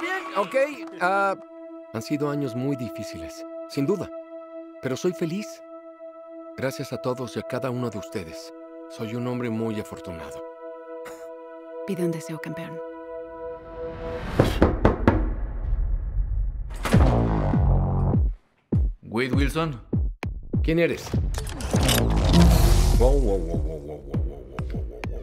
bien, ok. Ah, han sido años muy difíciles, sin duda. Pero soy feliz. Gracias a todos y a cada uno de ustedes. Soy un hombre muy afortunado. Pide un deseo, campeón. Wade Wilson. ¿Quién eres? Wow, wow, wow, wow, wow, wow, wow, wow, wow, wow.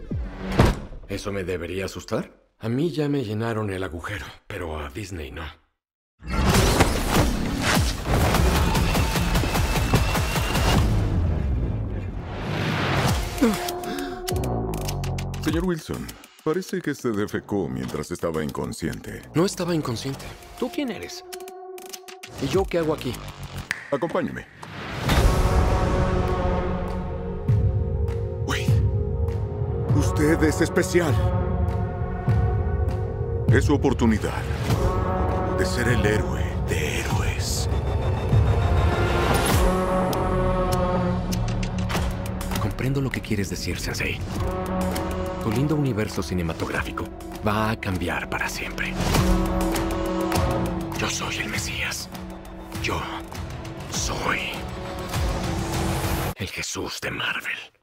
¿Eso me debería asustar? A mí ya me llenaron el agujero, pero a Disney no. Señor Wilson, parece que se defecó mientras estaba inconsciente. No estaba inconsciente. ¿Tú quién eres? ¿Y yo qué hago aquí? Acompáñeme. Wade, usted es especial. Es su oportunidad de ser el héroe de héroes. Comprendo lo que quieres decir, Sensei. Tu lindo universo cinematográfico va a cambiar para siempre. Yo soy el Mesías. Yo soy el Jesús de Marvel.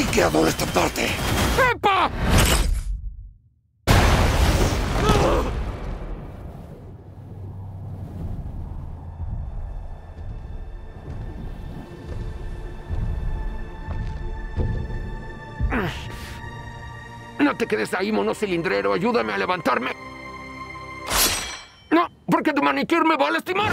Sí que esta parte. ¡Pepa! No te quedes ahí, monocilindrero. Ayúdame a levantarme. No, porque tu manicure me va a lastimar.